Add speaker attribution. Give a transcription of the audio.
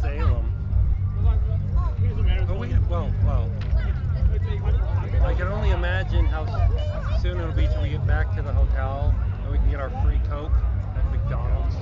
Speaker 1: Salem. Oh, wait, well, well. I can only imagine how soon it'll be till we get back to the hotel and we can get our free Coke at McDonald's.